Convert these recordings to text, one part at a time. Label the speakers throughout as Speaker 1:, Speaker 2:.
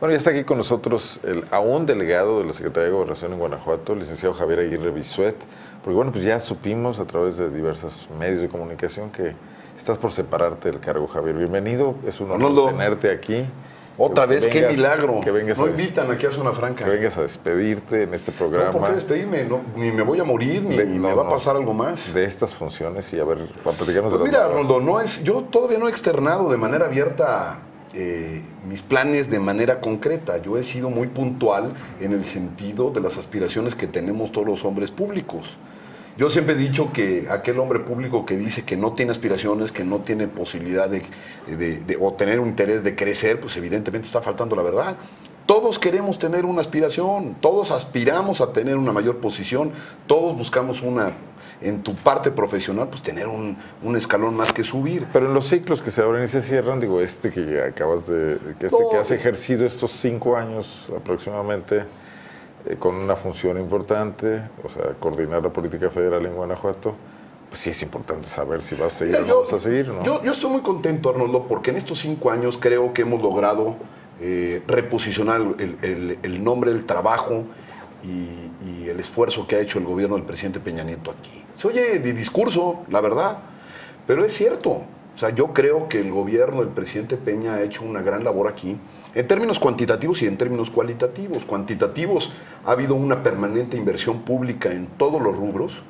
Speaker 1: Bueno, ya está aquí con nosotros el aún delegado de la Secretaría de Gobernación en Guanajuato, el licenciado Javier Aguirre Bisuet, porque bueno, pues ya supimos a través de diversos medios de comunicación que estás por separarte del cargo, Javier. Bienvenido, es un honor tenerte aquí.
Speaker 2: Otra
Speaker 1: Que
Speaker 2: vez, qué milagro.
Speaker 1: Que vengas,
Speaker 2: no
Speaker 1: a,
Speaker 2: invitan aquí a Zona Franca.
Speaker 1: que vengas a despedirte en este
Speaker 2: No,
Speaker 1: programa
Speaker 2: ¿Por qué despedirme? No, ni me voy a morir, ni
Speaker 1: De-
Speaker 2: me
Speaker 1: no,
Speaker 2: va
Speaker 1: no.
Speaker 2: a pasar algo más.
Speaker 1: de estas funciones y a ver, para platicarnos
Speaker 2: Pues
Speaker 1: de
Speaker 2: mira. Arnoldo, no es, yo todavía no he externado de manera abierta eh, mis planes de manera concreta. Yo he sido muy puntual en el sentido de las aspiraciones que tenemos todos los hombres públicos. Yo siempre he dicho que aquel hombre público que dice que no tiene aspiraciones, que no tiene posibilidad de, de- de- o tener un interés de crecer, pues evidentemente está faltando la verdad. Todos queremos tener una aspiración, todos aspiramos a tener una mayor posición, todos buscamos una, en tu parte profesional, pues tener un, un escalón más que subir.
Speaker 1: Pero en los ciclos que se abren y se cierran, digo, este que acabas de, que este
Speaker 2: No,
Speaker 1: que has ejercido estos cinco años aproximadamente, eh, con una función importante, o sea, coordinar la política federal en Guanajuato, pues sí es importante saber si vas a seguir
Speaker 2: Mira,
Speaker 1: o no vas a seguir, ¿no?
Speaker 2: yo- yo estoy muy contento, Arnoldo, porque en estos cinco años creo que hemos logrado eh, reposicionar el, el- el nombre, el trabajo y, y el esfuerzo que ha hecho el gobierno del presidente Peña Nieto aquí. Se oye de discurso, la verdad, pero es cierto. O sea, yo creo que el gobierno del presidente Peña ha hecho una gran labor aquí, en términos cuantitativos y en términos cualitativos. Cuantitativos, ha habido una permanente inversión pública en todos los rubros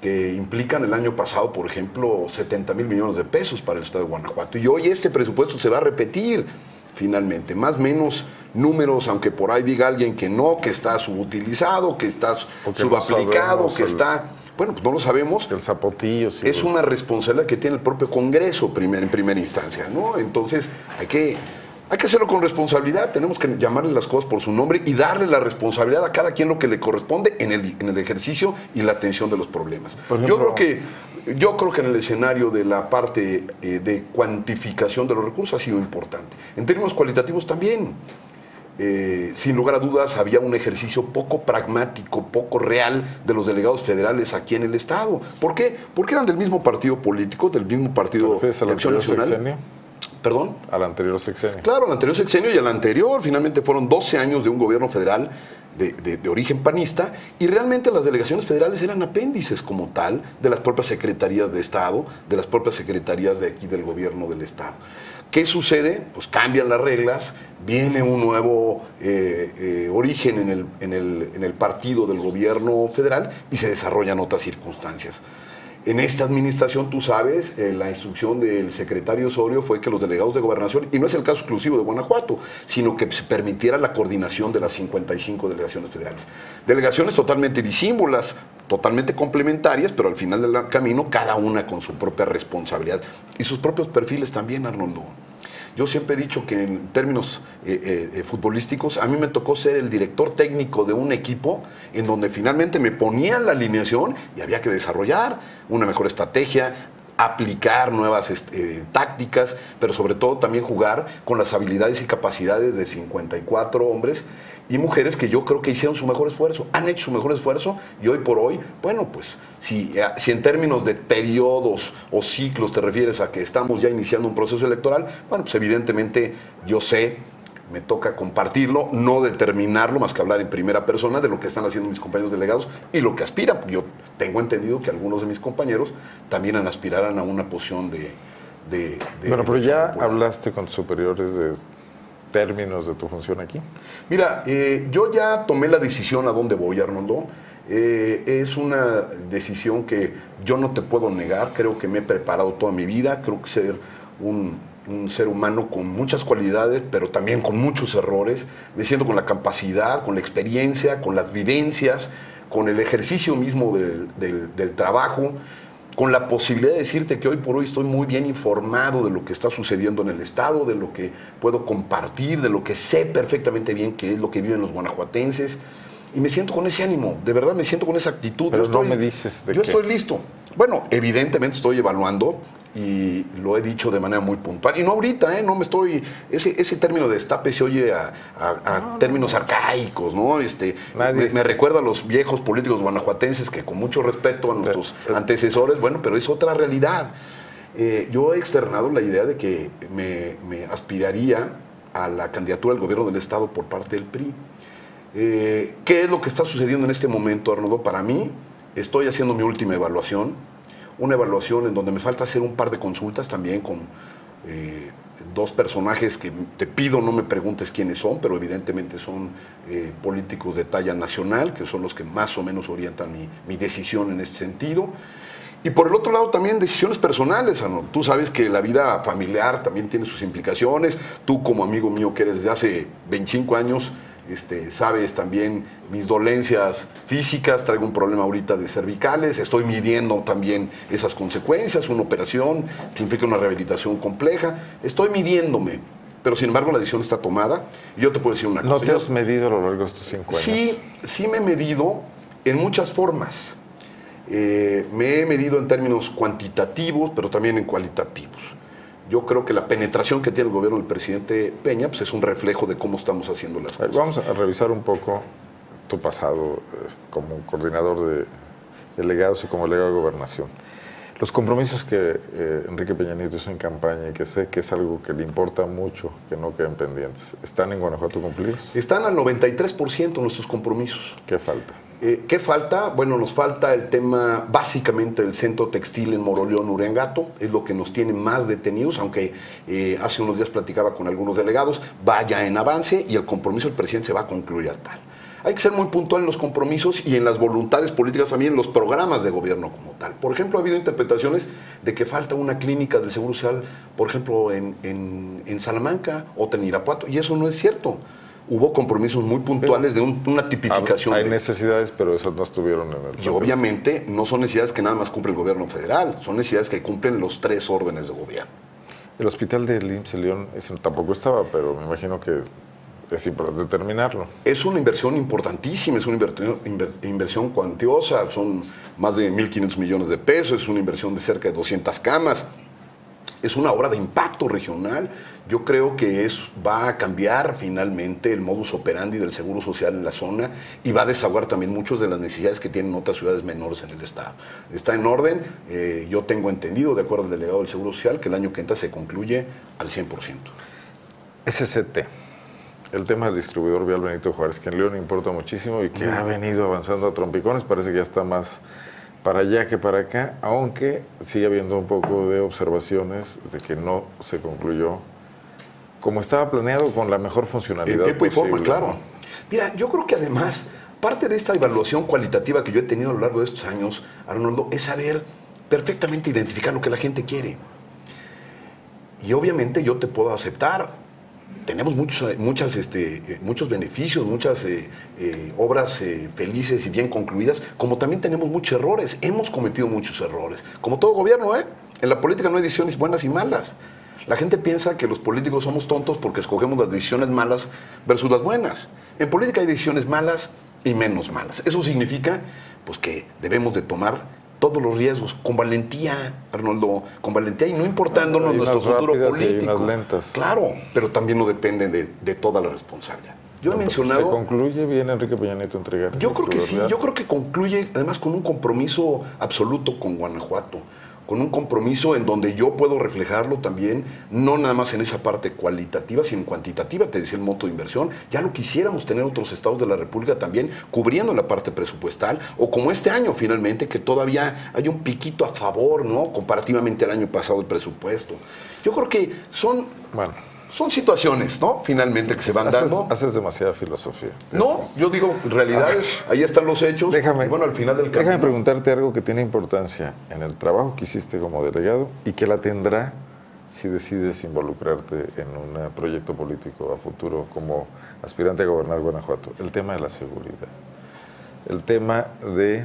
Speaker 2: que implican el año pasado, por ejemplo, 70 mil millones de pesos para el Estado de Guanajuato. Y hoy este presupuesto se va a repetir finalmente. Más o menos números, aunque por ahí diga alguien que no, que está subutilizado, que está
Speaker 1: no
Speaker 2: subaplicado, que
Speaker 1: el-
Speaker 2: está... Bueno, pues no lo sabemos.
Speaker 1: El zapotillo, sí.
Speaker 2: Es una responsabilidad que tiene el propio Congreso primer, en primera instancia, ¿no? Entonces hay que, hay que hacerlo con responsabilidad, tenemos que llamarle las cosas por su nombre y darle la responsabilidad a cada quien lo que le corresponde en el, en el ejercicio y la atención de los problemas. Yo, creo que, yo creo que en el escenario de la parte eh, de cuantificación de los recursos ha sido importante. En términos cualitativos también. Eh, sin lugar a dudas, había un ejercicio poco pragmático, poco real de los delegados federales aquí en el Estado. ¿Por qué? Porque eran del mismo partido político, del mismo
Speaker 1: ¿Te
Speaker 2: partido
Speaker 1: al
Speaker 2: de Acción Nacional.
Speaker 1: sexenio?
Speaker 2: Perdón.
Speaker 1: Al anterior sexenio.
Speaker 2: Claro, el anterior sexenio y el anterior, finalmente fueron 12 años de un gobierno federal de, de- de origen panista y realmente las delegaciones federales eran apéndices como tal de las propias secretarías de Estado, de las propias secretarías de aquí del gobierno del Estado. ¿Qué sucede? Pues cambian las reglas, viene un nuevo eh, eh, origen en el, en el- en el partido del gobierno federal y se desarrollan otras circunstancias. En esta administración, tú sabes, eh, la instrucción del secretario Osorio fue que los delegados de gobernación, y no es el caso exclusivo de Guanajuato, sino que se permitiera la coordinación de las 55 delegaciones federales. Delegaciones totalmente disímbolas, totalmente complementarias, pero al final del camino cada una con su propia responsabilidad y sus propios perfiles también, Arnoldo. Yo siempre he dicho que en términos eh, eh, eh, futbolísticos, a mí me tocó ser el director técnico de un equipo en donde finalmente me ponían la alineación y había que desarrollar una mejor estrategia, aplicar nuevas este, tácticas, pero sobre todo también jugar con las habilidades y capacidades de 54 hombres y mujeres que yo creo que hicieron su mejor esfuerzo, han hecho su mejor esfuerzo y hoy por hoy, bueno, pues si, eh, si en términos de periodos o ciclos te refieres a que estamos ya iniciando un proceso electoral, bueno, pues evidentemente yo sé, me toca compartirlo, no determinarlo, más que hablar en primera persona de lo que están haciendo mis compañeros delegados y lo que aspiran. Yo tengo entendido que algunos de mis compañeros también aspirarán a una posición de... de- de
Speaker 1: Bueno, pero ya
Speaker 2: popular.
Speaker 1: hablaste con tus superiores de términos de tu función aquí.
Speaker 2: Mira, eh, yo ya tomé la decisión a dónde voy, Arnoldo. Eh, es una decisión que yo no te puedo negar. Creo que me he preparado toda mi vida. Creo que ser un, un ser humano con muchas cualidades, pero también con muchos errores. Me siento con la capacidad, con la experiencia, con las vivencias, con el ejercicio mismo del, del- del trabajo con la posibilidad de decirte que hoy por hoy estoy muy bien informado de lo que está sucediendo en el Estado, de lo que puedo compartir, de lo que sé perfectamente bien que es lo que viven los guanajuatenses. Y me siento con ese ánimo, de verdad me siento con esa actitud.
Speaker 1: Pero
Speaker 2: Yo
Speaker 1: no
Speaker 2: estoy-
Speaker 1: me dices de
Speaker 2: Yo
Speaker 1: qué.
Speaker 2: estoy listo. Bueno, evidentemente estoy evaluando y lo he dicho de manera muy puntual. Y no ahorita, ¿eh? No me estoy... Ese, ese término de destape se oye a, a- a términos arcaicos, ¿no? Este,
Speaker 1: Nadie-
Speaker 2: me, me recuerda a los viejos políticos guanajuatenses que con mucho respeto a nuestros
Speaker 1: Pero-
Speaker 2: antecesores, bueno, pero es otra realidad. Eh, yo he externado la idea de que me, me aspiraría a la candidatura del gobierno del Estado por parte del PRI. Eh, ¿Qué es lo que está sucediendo en este momento, Arnoldo? Para mí, estoy haciendo mi última evaluación, una evaluación en donde me falta hacer un par de consultas también con eh, dos personajes que te pido no me preguntes quiénes son, pero evidentemente son eh, políticos de talla nacional, que son los que más o menos orientan mi, decisión en este sentido. Y por el otro lado también decisiones personales. Tú sabes que la vida familiar también tiene sus implicaciones. Tú como amigo mío que eres desde hace 25 años, este, sabes también mis dolencias físicas, traigo un problema ahorita de cervicales, estoy midiendo también esas consecuencias, una operación que implica una rehabilitación compleja, estoy midiéndome, pero sin embargo la decisión está tomada. Y yo te puedo decir una cosa.
Speaker 1: ¿No te has medido a lo largo de estos cinco años?
Speaker 2: Sí, sí me he medido en muchas formas. Eh, me he medido en términos cuantitativos, pero también en cualitativos yo creo que la penetración que tiene el gobierno del presidente Peña pues, es un reflejo de cómo estamos haciendo las cosas.
Speaker 1: Vamos a revisar un poco tu pasado eh, como coordinador de delegados y como delegado de gobernación. Los compromisos que eh, Enrique Peña Nieto hizo en campaña y que sé que es algo que le importa mucho, que no queden pendientes, ¿están en Guanajuato cumplidos?
Speaker 2: Están al 93% nuestros compromisos.
Speaker 1: ¿Qué falta?
Speaker 2: Eh, ¿Qué falta? Bueno, nos falta el tema básicamente del centro textil en Moroleón, Urengato, es lo que nos tiene más detenidos, aunque eh, hace unos días platicaba con algunos delegados, vaya en avance y el compromiso del presidente se va a concluir a tal. Hay que ser muy puntual en los compromisos y en las voluntades políticas también, en los programas de gobierno como tal. Por ejemplo, ha habido interpretaciones de que falta una clínica del Seguro Social, por ejemplo, en, en Salamanca o en Irapuato, y eso no es cierto hubo compromisos muy puntuales de una tipificación.
Speaker 1: Hay necesidades, pero esas no estuvieron en el.
Speaker 2: Y obviamente no son necesidades que nada más cumple el gobierno federal, son necesidades que cumplen los tres órdenes de gobierno.
Speaker 1: El hospital de IMSS León tampoco estaba, pero me imagino que es importante determinarlo.
Speaker 2: Es una inversión importantísima, es una inversión, inversión cuantiosa, son más de 1.500 millones de pesos, es una inversión de cerca de 200 camas es una obra de impacto regional. Yo creo que es, va a cambiar finalmente el modus operandi del seguro social en la zona y va a desaguar también muchas de las necesidades que tienen otras ciudades menores en el Estado. Está en orden, eh, yo tengo entendido, de acuerdo al delegado del Seguro Social, que el año que entra se concluye al 100%.
Speaker 1: SCT, el tema del distribuidor vial Benito Juárez, que en León importa muchísimo y que ha venido avanzando a trompicones, parece que ya está más para allá que para acá, aunque sigue habiendo un poco de observaciones de que no se concluyó como estaba planeado con la mejor funcionalidad. En
Speaker 2: tiempo y forma, claro. Mira, yo creo que además, parte de esta evaluación cualitativa que yo he tenido a lo largo de estos años, Arnoldo, es saber perfectamente identificar lo que la gente quiere. Y obviamente yo te puedo aceptar tenemos muchos, muchas, este, eh, muchos beneficios, muchas eh, eh, obras felices y bien concluidas, como también tenemos muchos errores. Hemos cometido muchos errores. Como todo gobierno, ¿eh? En la política no hay decisiones buenas y malas. La gente piensa que los políticos somos tontos porque escogemos las decisiones malas versus las buenas. En política hay decisiones malas y menos malas. Eso significa pues, que debemos de tomar todos los riesgos, con valentía, Arnoldo, con valentía y no importándonos nuestro futuro político.
Speaker 1: lentas.
Speaker 2: Claro, pero también no depende de, toda la responsabilidad. Yo he mencionado.
Speaker 1: ¿Se concluye bien Enrique Peña Nieto entregar?
Speaker 2: Yo creo que sí, yo creo que concluye además con un compromiso absoluto con Guanajuato con un compromiso en donde yo puedo reflejarlo también, no nada más en esa parte cualitativa, sino en cuantitativa, te decía el moto de inversión, ya lo quisiéramos tener otros estados de la República también cubriendo la parte presupuestal, o como este año finalmente, que todavía hay un piquito a favor, ¿no? Comparativamente al año pasado el presupuesto. Yo creo que son... Bueno son situaciones, ¿no? Finalmente que se van dando.
Speaker 1: Haces demasiada filosofía.
Speaker 2: No, yo digo realidades, ahí están los hechos.
Speaker 1: Déjame,
Speaker 2: bueno, al final del
Speaker 1: camino. Déjame preguntarte algo que tiene importancia en el trabajo que hiciste como delegado y que la tendrá si decides involucrarte en un proyecto político a futuro como aspirante a gobernar Guanajuato. El tema de la seguridad. El tema de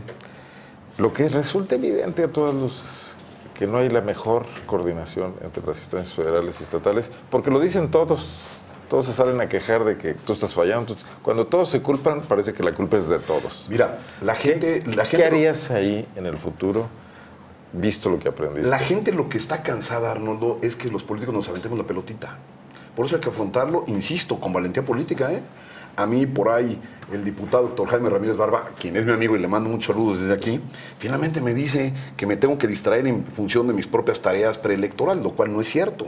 Speaker 1: lo que resulta evidente a todas luces que no hay la mejor coordinación entre las instancias federales y estatales, porque lo dicen todos. Todos se salen a quejar de que tú estás fallando. cuando todos se culpan, parece que la culpa es de todos.
Speaker 2: Mira, la gente...
Speaker 1: ¿Qué,
Speaker 2: la
Speaker 1: gente harías ahí en el futuro, visto lo que aprendiste?
Speaker 2: La gente lo que está cansada, Arnoldo, es que los políticos nos aventemos la pelotita. Por eso hay que afrontarlo, insisto, con valentía política, ¿eh? A mí por ahí el diputado doctor Jaime Ramírez Barba, quien es mi amigo y le mando muchos saludos desde aquí, finalmente me dice que me tengo que distraer en función de mis propias tareas preelectorales, lo cual no es cierto.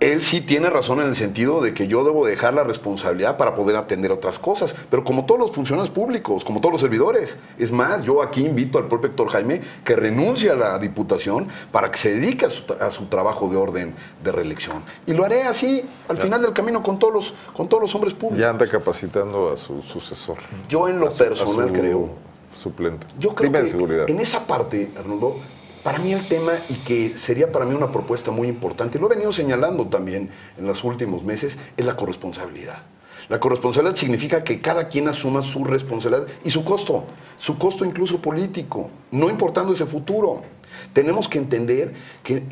Speaker 2: Él sí tiene razón en el sentido de que yo debo dejar la responsabilidad para poder atender otras cosas, pero como todos los funcionarios públicos, como todos los servidores. Es más, yo aquí invito al propio Héctor Jaime que renuncie a la diputación para que se dedique a su, trabajo de orden de reelección. Y lo haré así, al final del camino, con todos, los, con todos los hombres públicos.
Speaker 1: Ya anda capacitando a su sucesor.
Speaker 2: Yo en lo personal creo...
Speaker 1: Suplente.
Speaker 2: Yo creo que en esa parte, Arnoldo, para mí el tema, y que sería para mí una propuesta muy importante, lo he venido señalando también en los últimos meses, es la corresponsabilidad. La corresponsabilidad significa que cada quien asuma su responsabilidad y su costo, su costo incluso político, no importando ese futuro. Tenemos que entender que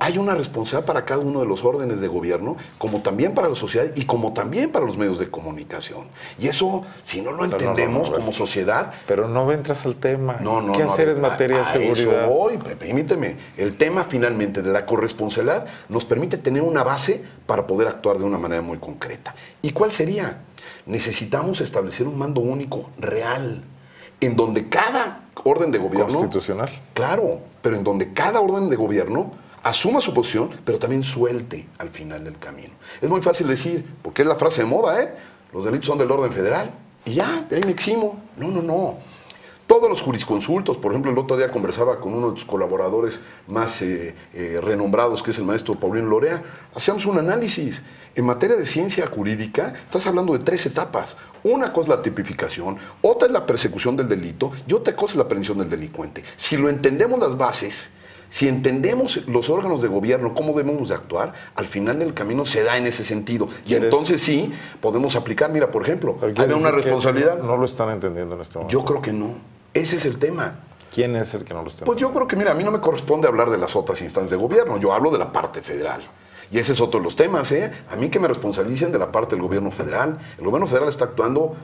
Speaker 2: hay una responsabilidad para cada uno de los órdenes de gobierno, como también para la sociedad y como también para los medios de comunicación. Y eso, si no lo entendemos como sociedad...
Speaker 1: Pero no entras al tema. No, no, ¿Qué hacer en materia de seguridad?
Speaker 2: Eso voy, permíteme. El tema finalmente de la corresponsabilidad nos permite tener una base para poder actuar de una manera muy concreta. ¿Y cuál sería? Necesitamos establecer un mando único real en donde cada orden de gobierno...
Speaker 1: Constitucional.
Speaker 2: Claro, pero en donde cada orden de gobierno asuma su posición, pero también suelte al final del camino. Es muy fácil decir, porque es la frase de moda, ¿eh? Los delitos son del orden federal. Y ya, de ahí me eximo. No, no, no. Todos los jurisconsultos, por ejemplo, el otro día conversaba con uno de tus colaboradores más eh, eh, renombrados, que es el maestro Paulino Lorea, hacíamos un análisis. En materia de ciencia jurídica, estás hablando de tres etapas. Una cosa es la tipificación, otra es la persecución del delito y otra cosa es la prevención del delincuente. Si lo entendemos las bases, si entendemos los órganos de gobierno, cómo debemos de actuar, al final del camino se da en ese sentido. Y entonces sí, podemos aplicar, mira, por ejemplo, hay una responsabilidad.
Speaker 1: No, lo están entendiendo en este momento.
Speaker 2: Yo creo que no. Ese es el tema.
Speaker 1: ¿Quién es el que no lo está
Speaker 2: Pues yo creo que, mira, a mí no me corresponde hablar de las otras instancias de gobierno, yo hablo de la parte federal. Y ese es otro de los temas, ¿eh? A mí que me responsabilicen de la parte del gobierno federal. El gobierno federal está actuando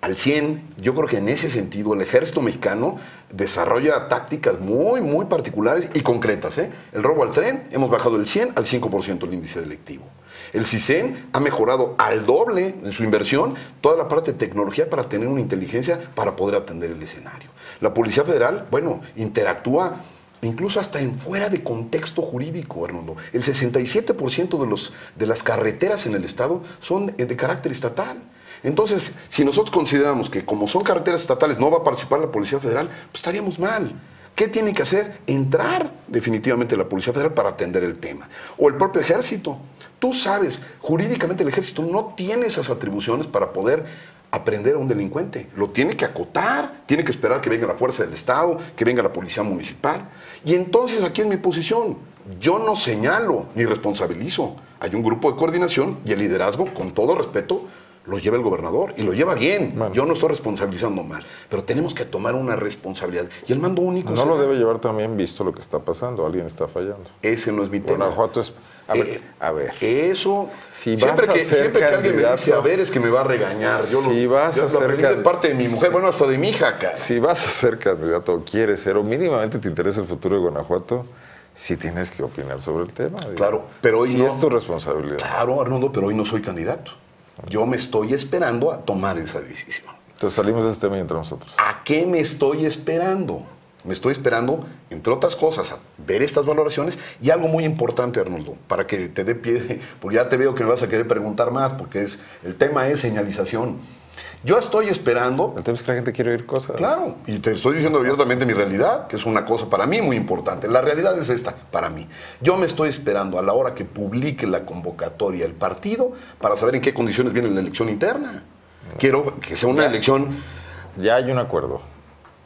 Speaker 2: al 100. Yo creo que en ese sentido el ejército mexicano desarrolla tácticas muy, muy particulares y concretas. ¿eh? El robo al tren, hemos bajado del 100 al 5% el índice delictivo. El CISEN ha mejorado al doble en su inversión toda la parte de tecnología para tener una inteligencia para poder atender el escenario. La Policía Federal, bueno, interactúa incluso hasta en fuera de contexto jurídico, Arnoldo. El 67% de, los, de las carreteras en el Estado son de carácter estatal. Entonces, si nosotros consideramos que como son carreteras estatales no va a participar la Policía Federal, pues estaríamos mal. ¿Qué tiene que hacer? Entrar definitivamente la Policía Federal para atender el tema. O el propio ejército. Tú sabes, jurídicamente el ejército no tiene esas atribuciones para poder aprender a un delincuente. Lo tiene que acotar, tiene que esperar que venga la fuerza del Estado, que venga la policía municipal. Y entonces aquí en mi posición, yo no señalo ni responsabilizo. Hay un grupo de coordinación y el liderazgo, con todo respeto, lo lleva el gobernador y lo lleva bien. Yo no estoy responsabilizando mal, pero tenemos que tomar una responsabilidad. Y el mando único.
Speaker 1: No lo debe llevar también visto lo que está pasando. Alguien está fallando.
Speaker 2: Ese no es mi tema.
Speaker 1: Guanajuato es. A ver, eh, a ver.
Speaker 2: Eso. Si siempre que, siempre que alguien me dice, a ver, es que me va a regañar. Yo
Speaker 1: si vas a ser
Speaker 2: de parte de mi mujer, bueno, hasta de mi hija.
Speaker 1: Si vas a ser candidato o quieres ser, o mínimamente te interesa el futuro de Guanajuato, sí tienes que opinar sobre el tema.
Speaker 2: Claro, pero hoy
Speaker 1: sí es tu responsabilidad.
Speaker 2: Claro, Arnoldo, pero hoy no soy candidato. Yo me estoy esperando a tomar esa decisión.
Speaker 1: Entonces salimos de este tema entre nosotros.
Speaker 2: ¿A qué me estoy esperando? Me estoy esperando, entre otras cosas, a ver estas valoraciones y algo muy importante, Arnoldo, para que te dé pie, porque ya te veo que me vas a querer preguntar más, porque es, el tema es señalización. Yo estoy esperando.
Speaker 1: El tema es que la gente quiere oír cosas.
Speaker 2: Claro, y te estoy diciendo abiertamente mi realidad, que es una cosa para mí muy importante. La realidad es esta, para mí. Yo me estoy esperando a la hora que publique la convocatoria el partido para saber en qué condiciones viene la elección interna. Quiero que sea una elección.
Speaker 1: Ya hay un acuerdo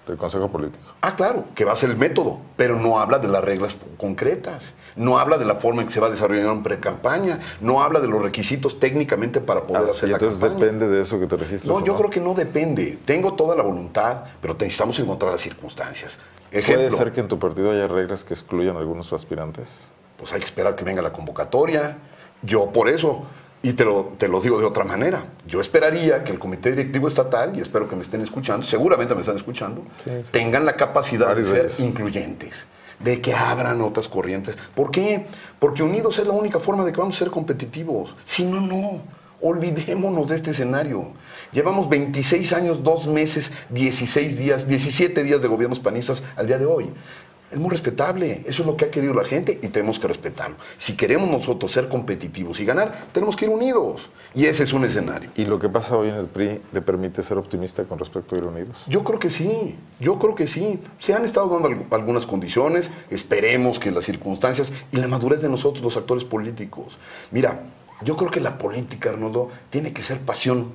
Speaker 1: del Consejo Político.
Speaker 2: Ah, claro, que va a ser el método, pero no habla de las reglas concretas, no habla de la forma en que se va a desarrollar una pre-campaña, no habla de los requisitos técnicamente para poder ah, hacer
Speaker 1: y
Speaker 2: la
Speaker 1: entonces depende de eso que te registras.
Speaker 2: No, yo creo que no depende. Tengo toda la voluntad, pero necesitamos encontrar las circunstancias.
Speaker 1: ¿Puede ser que en tu partido haya reglas que excluyan a algunos aspirantes?
Speaker 2: Pues hay que esperar que venga la convocatoria. Yo por eso y te lo, te lo digo de otra manera. Yo esperaría que el Comité Directivo Estatal, y espero que me estén escuchando, seguramente me están escuchando, tengan la capacidad de ser incluyentes, de que abran otras corrientes. ¿Por qué? Porque unidos es la única forma de que vamos a ser competitivos. Si no, no. Olvidémonos de este escenario. Llevamos 26 años, 2 meses, 16 días, 17 días de gobiernos panistas al día de hoy. Es muy respetable, eso es lo que ha querido la gente y tenemos que respetarlo. Si queremos nosotros ser competitivos y ganar, tenemos que ir unidos. Y ese es un escenario.
Speaker 1: ¿Y lo que pasa hoy en el PRI te permite ser optimista con respecto a ir unidos?
Speaker 2: Yo creo que sí, yo creo que sí. Se han estado dando algunas condiciones, esperemos que las circunstancias y la madurez de nosotros, los actores políticos. Mira, yo creo que la política, Arnoldo, tiene que ser pasión,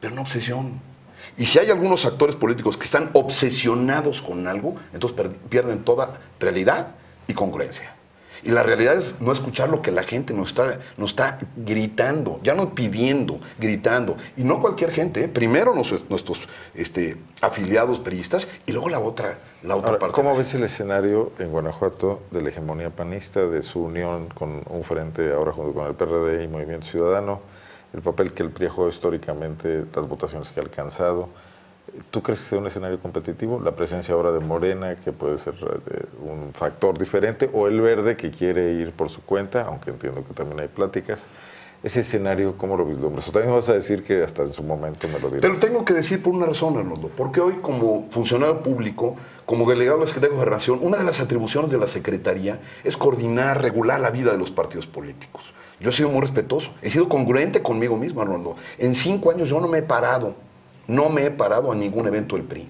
Speaker 2: pero no obsesión. Y si hay algunos actores políticos que están obsesionados con algo, entonces pierden toda realidad y congruencia. Y la realidad es no escuchar lo que la gente nos está, nos está gritando, ya no pidiendo, gritando. Y no cualquier gente, ¿eh? primero nuestros, este, afiliados periodistas y luego la otra, la otra parte.
Speaker 1: ¿Cómo ves el escenario en Guanajuato de la hegemonía panista, de su unión con un frente ahora junto con el PRD y Movimiento Ciudadano? El papel que el PRI ha históricamente, las votaciones que ha alcanzado. ¿Tú crees que sea un escenario competitivo? La presencia ahora de Morena, que puede ser eh, un factor diferente, o el verde, que quiere ir por su cuenta, aunque entiendo que también hay pláticas. Ese escenario, ¿cómo lo vislumbras? O también vas a decir que hasta en su momento me lo dirás.
Speaker 2: Pero tengo que decir por una razón, Arnoldo. Porque hoy, como funcionario público, como delegado de la Secretaría de Gobernación, una de las atribuciones de la Secretaría es coordinar, regular la vida de los partidos políticos. Yo he sido muy respetuoso, he sido congruente conmigo mismo, Arnoldo. En cinco años yo no me he parado, no me he parado a ningún evento del PRI.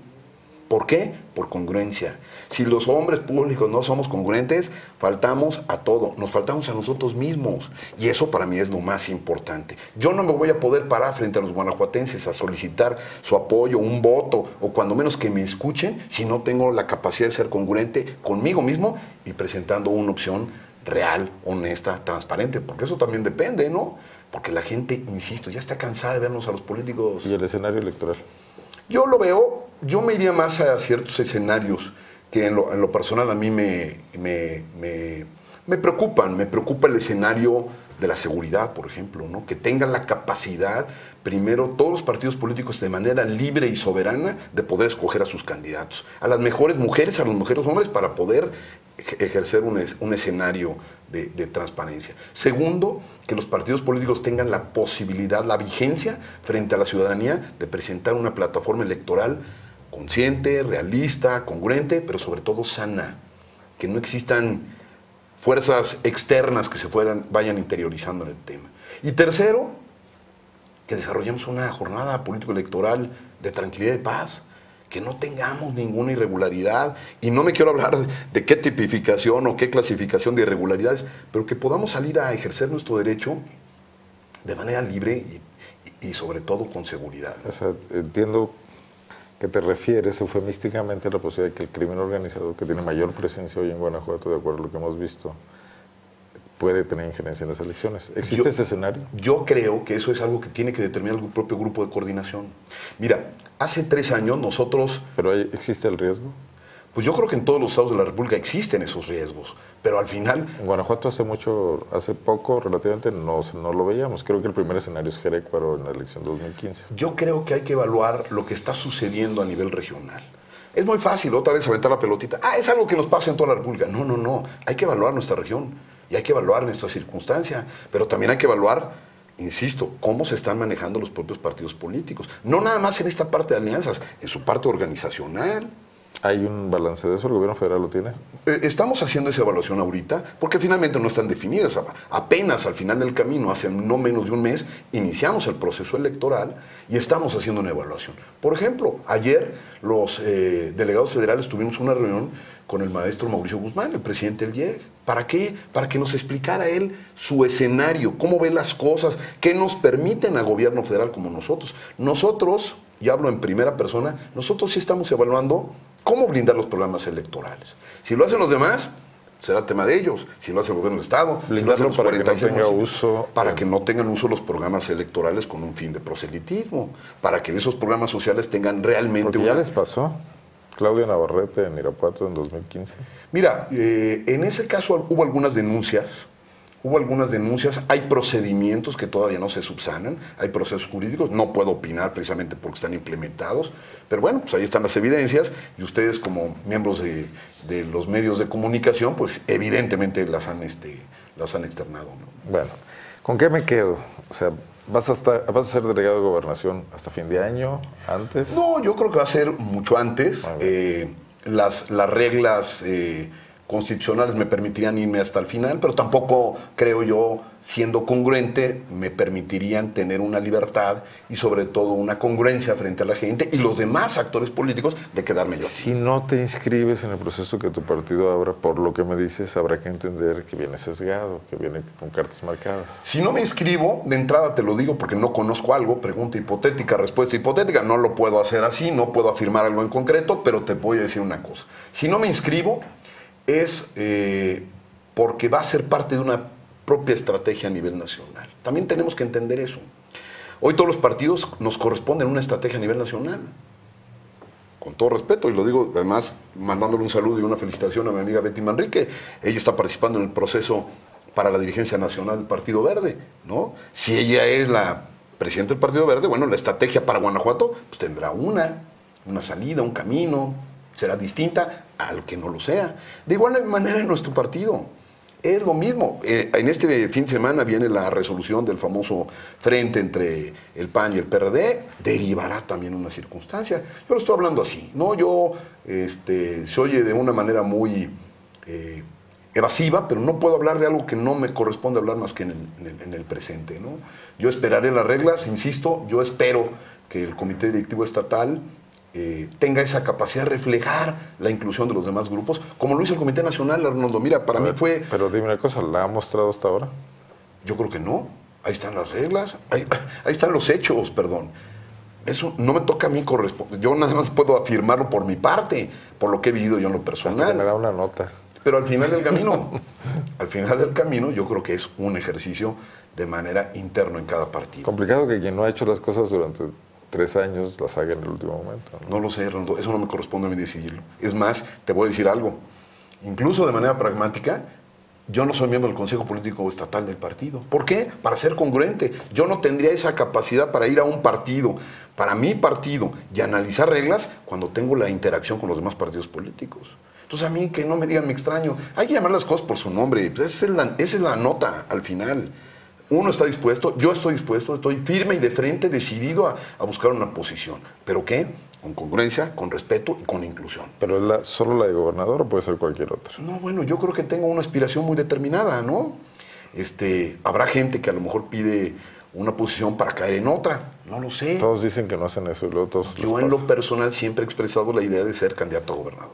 Speaker 2: ¿Por qué? Por congruencia. Si los hombres públicos no somos congruentes, faltamos a todo, nos faltamos a nosotros mismos. Y eso para mí es lo más importante. Yo no me voy a poder parar frente a los guanajuatenses a solicitar su apoyo, un voto, o cuando menos que me escuchen, si no tengo la capacidad de ser congruente conmigo mismo y presentando una opción real, honesta, transparente, porque eso también depende, ¿no? Porque la gente, insisto, ya está cansada de vernos a los políticos.
Speaker 1: ¿Y el escenario electoral?
Speaker 2: Yo lo veo, yo me iría más a ciertos escenarios que en lo, personal a mí me, me, me, preocupan. Me preocupa el escenario de la seguridad, por ejemplo, ¿no? que tengan la capacidad, primero, todos los partidos políticos de manera libre y soberana de poder escoger a sus candidatos, a las mejores mujeres, a los mejores hombres, para poder ejercer un, un escenario de, transparencia. Segundo, que los partidos políticos tengan la posibilidad, la vigencia frente a la ciudadanía de presentar una plataforma electoral consciente, realista, congruente, pero sobre todo sana. Que no existan fuerzas externas que se fueran, vayan interiorizando en el tema. Y tercero, que desarrollemos una jornada político-electoral de tranquilidad y paz que no tengamos ninguna irregularidad. Y no me quiero hablar de qué tipificación o qué clasificación de irregularidades, pero que podamos salir a ejercer nuestro derecho de manera libre y, sobre todo con seguridad.
Speaker 1: entiendo que te refieres eufemísticamente a la posibilidad de que el crimen organizado, que tiene mayor presencia hoy en Guanajuato, de acuerdo a lo que hemos visto, puede tener injerencia en las elecciones. ¿Existe ese escenario?
Speaker 2: Yo creo que eso es algo que tiene que determinar el propio grupo de coordinación. Mira, hace tres años nosotros...
Speaker 1: ¿Pero existe el riesgo?
Speaker 2: Pues yo creo que en todos los estados de la República existen esos riesgos, pero al final...
Speaker 1: En Guanajuato hace mucho, hace poco relativamente no, no lo veíamos. Creo que el primer escenario es Jerecuaro en la elección 2015.
Speaker 2: Yo creo que hay que evaluar lo que está sucediendo a nivel regional. Es muy fácil otra vez aventar la pelotita. Ah, es algo que nos pasa en toda la República. No, no, no. Hay que evaluar nuestra región y hay que evaluar en esta circunstancia, pero también hay que evaluar, insisto, cómo se están manejando los propios partidos políticos. No nada más en esta parte de alianzas, en su parte organizacional.
Speaker 1: ¿Hay un balance de eso? ¿El gobierno federal lo tiene?
Speaker 2: Eh, estamos haciendo esa evaluación ahorita porque finalmente no están definidas. Apenas al final del camino, hace no menos de un mes, iniciamos el proceso electoral y estamos haciendo una evaluación. Por ejemplo, ayer los eh, delegados federales tuvimos una reunión con el maestro Mauricio Guzmán, el presidente del IEG. ¿Para qué? Para que nos explicara él su escenario, cómo ve las cosas, qué nos permiten al gobierno federal como nosotros. Nosotros, y hablo en primera persona, nosotros sí estamos evaluando cómo blindar los programas electorales. Si lo hacen los demás, será tema de ellos. Si lo hace el gobierno de Estado,
Speaker 1: blindarlo para que no tenga uso.
Speaker 2: Para que no tengan uso los programas electorales con un fin de proselitismo. Para que esos programas sociales tengan realmente.
Speaker 1: Porque ya les pasó. Claudia Navarrete en Irapuato en 2015?
Speaker 2: Mira, eh, en ese caso hubo algunas denuncias, hubo algunas denuncias, hay procedimientos que todavía no se subsanan, hay procesos jurídicos, no puedo opinar precisamente porque están implementados, pero bueno, pues ahí están las evidencias y ustedes como miembros de, los medios de comunicación, pues evidentemente las han, este, las han externado.
Speaker 1: Bueno, ¿con qué me quedo? O sea, ¿Vas a, ¿Vas a ser delegado de gobernación hasta fin de año? ¿Antes?
Speaker 2: No, yo creo que va a ser mucho antes. Eh, las, las reglas eh, constitucionales me permitirían irme hasta el final, pero tampoco creo yo, siendo congruente, me permitirían tener una libertad y sobre todo una congruencia frente a la gente y los demás actores políticos de quedarme yo.
Speaker 1: Si no te inscribes en el proceso que tu partido abra, por lo que me dices, habrá que entender que viene sesgado, que viene con cartas marcadas.
Speaker 2: Si no me inscribo, de entrada te lo digo porque no conozco algo, pregunta hipotética, respuesta hipotética, no lo puedo hacer así, no puedo afirmar algo en concreto, pero te voy a decir una cosa. Si no me inscribo, es eh, porque va a ser parte de una propia estrategia a nivel nacional. También tenemos que entender eso. Hoy todos los partidos nos corresponden una estrategia a nivel nacional. Con todo respeto, y lo digo además mandándole un saludo y una felicitación a mi amiga Betty Manrique. Ella está participando en el proceso para la dirigencia nacional del Partido Verde, ¿no? Si ella es la presidenta del Partido Verde, bueno, la estrategia para Guanajuato pues tendrá una, una salida, un camino, será distinta al que no lo sea. De igual manera en nuestro partido. Es lo mismo. Eh, en este fin de semana viene la resolución del famoso frente entre el PAN y el PRD. Derivará también una circunstancia. Yo lo estoy hablando así. No, yo este, se oye de una manera muy eh, evasiva, pero no puedo hablar de algo que no me corresponde hablar más que en el, en el presente. ¿no? Yo esperaré las reglas, insisto, yo espero que el Comité Directivo Estatal eh, tenga esa capacidad de reflejar la inclusión de los demás grupos, como lo hizo el Comité Nacional, Arnoldo. Mira, para mí fue...
Speaker 1: Pero dime una cosa, ¿la ha mostrado hasta ahora?
Speaker 2: Yo creo que no. Ahí están las reglas, ahí, están los hechos, perdón. Eso no me toca a mí corresponder. Yo nada más puedo afirmarlo por mi parte, por lo que he vivido yo en lo personal.
Speaker 1: me da una nota.
Speaker 2: Pero al final del camino, al final del camino, yo creo que es un ejercicio de manera interno en cada partido.
Speaker 1: Complicado que quien no ha hecho las cosas durante tres años las haga en el último momento.
Speaker 2: ¿no? lo sé, eso no me corresponde a mí decidirlo. Es más, te voy a decir algo. Incluso de manera pragmática, yo no soy miembro del Consejo Político Estatal del partido. ¿Por qué? Para ser congruente. Yo no tendría esa capacidad para ir a un partido, para mi partido, y analizar reglas cuando tengo la interacción con los demás partidos políticos. Entonces a mí que no me digan me extraño. Hay que llamar las cosas por su nombre. Pues esa, es la, esa es la nota al final uno está dispuesto, yo estoy dispuesto, estoy firme y de frente, decidido a, buscar una posición. ¿Pero qué? Con congruencia, con respeto y con inclusión.
Speaker 1: ¿Pero es la, solo la de gobernador o puede ser cualquier otra?
Speaker 2: No, bueno, yo creo que tengo una aspiración muy determinada, ¿no? Este, habrá gente que a lo mejor pide una posición para caer en otra, no lo sé.
Speaker 1: Todos dicen que no hacen eso y luego todos
Speaker 2: Yo en lo personal siempre he expresado la idea de ser candidato a gobernador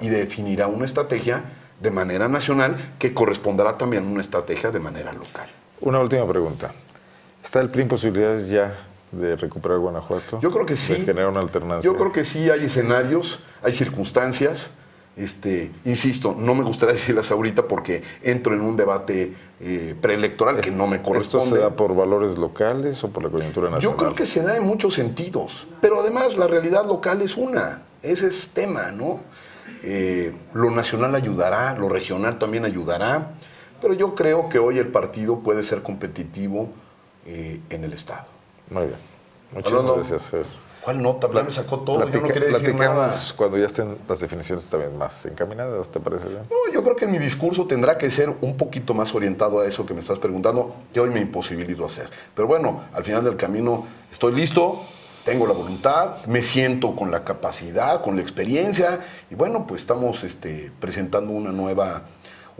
Speaker 2: y definirá una estrategia de manera nacional que corresponderá también a una estrategia de manera local.
Speaker 1: Una última pregunta. ¿Está el PRI en posibilidades ya de recuperar Guanajuato?
Speaker 2: Yo creo que sí.
Speaker 1: De generar una alternancia.
Speaker 2: Yo creo que sí, hay escenarios, hay circunstancias. Este, insisto, no me gustaría decirlas ahorita porque entro en un debate eh, preelectoral que no me corresponde.
Speaker 1: ¿Esto se da por valores locales o por la coyuntura nacional?
Speaker 2: Yo creo que se da en muchos sentidos, pero además la realidad local es una, ese es tema, ¿no? Eh, lo nacional ayudará, lo regional también ayudará. Pero yo creo que hoy el partido puede ser competitivo eh, en el Estado.
Speaker 1: Muy bien. Muchas gracias.
Speaker 2: ¿Cuál nota? Ya me sacó todo. yo no quería decir nada.
Speaker 1: cuando ya estén las definiciones también más encaminadas, ¿te parece bien?
Speaker 2: No, yo creo que mi discurso tendrá que ser un poquito más orientado a eso que me estás preguntando, que hoy me imposibilito hacer. Pero bueno, al final del camino estoy listo, tengo la voluntad, me siento con la capacidad, con la experiencia, y bueno, pues estamos este, presentando una nueva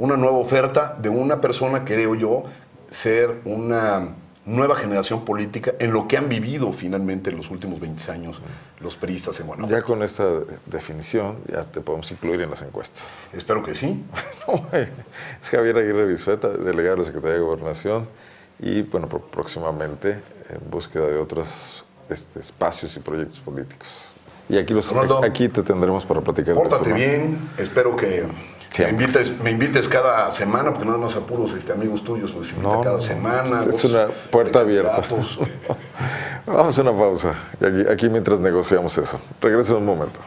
Speaker 2: una nueva oferta de una persona que creo yo ser una nueva generación política en lo que han vivido finalmente en los últimos 20 años los peristas en Guanajuato.
Speaker 1: Ya con esta definición ya te podemos incluir en las encuestas.
Speaker 2: Espero que sí.
Speaker 1: es Javier Aguirre Bisueta, delegado de la Secretaría de Gobernación y bueno, próximamente en búsqueda de otros este, espacios y proyectos políticos. Y aquí, los, aquí te tendremos para platicar.
Speaker 2: Pórtate bien, espero que me invites, me invites cada semana, porque nada más apuros este, amigos tuyos, pues no, cada semana.
Speaker 1: Es una puerta abierta. Vamos a una pausa, y aquí, aquí mientras negociamos eso. Regreso en un momento.